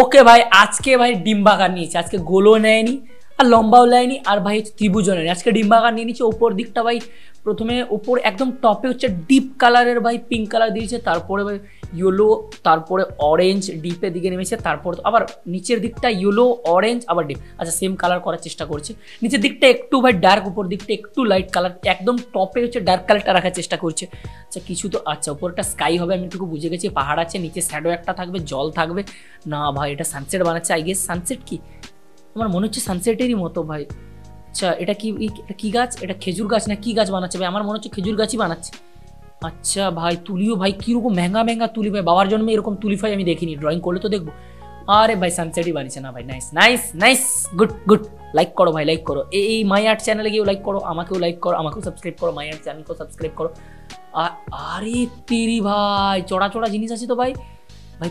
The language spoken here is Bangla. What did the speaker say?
ওকে ভাই আজকে ভাই ডিম বাগান নিয়েছে আজকে গোলও নেয়নি। আর লম্বাও নেয়নি আর ভাই হচ্ছে ত্রিভুজও নেয়নি আজকে ডিম বাগান নিয়ে নিচ্ছে ওপর দিকটা ভাই, প্রথমে ওপর একদম টপে হচ্ছে ডিপ কালারের ভাই পিঙ্ক কালার দিয়েছে, তারপরে ইয়েলো তারপরে অরেঞ্জ ডিপের দিকে নেমেছে, তারপর আবার নিচের দিকটা ইয়েলো অরেঞ্জ আবার ডিপ আচ্ছা সেম কালার করার চেষ্টা করছে। নিচের দিকটা একটু ভাই ডার্ক উপর দিকটা একটু লাইট কালার একদম টপে হচ্ছে ডার্ক কালারটা রাখার চেষ্টা করছে। আচ্ছা কিছু তো আচ্ছা উপরটা স্কাই হবে, আমি একটু বুঝে গেছি, পাহাড় আছে, নিচে শ্যাডো একটা থাকবে, জল থাকবে। না ভাই, এটা সানসেট বানাচ্ছে আই গেস সানসেট কি? আমার মনে হচ্ছে সানসেটেরই মতো ভাই। আচ্ছা এটা কি এটা কি গাছ? এটা খেজুর গাছ না কি গাছ বানাচ্ছে ভাই? আমার মনে হচ্ছে খেজুর গাছই বানাচ্ছে। আচ্ছা ভাই, তুলিও ভাই, কীরকম মেহঙ্গা মেহঙ্গা তুলি ভাই? বাবার জন্মে এরকম তুলি ভাই আমি দেখিনি। ড্রয়িং করলে তো দেখব। আরে ভাই সানসেটই বানিয়েছে না ভাই। Nice nice nice good good like করো ভাই লাইক করো। এই মাই আর্ট চ্যানেলে গিয়েও লাইক করো, আমাকেও লাইক করো, আমাকেও সাবস্ক্রাইব করো, মাই আর্ট চ্যানেলকেও সাবস্ক্রাইব করো। আরে তেরি ভাই, চড়া চড়া জিনিস আছে তো ভাই? ভাই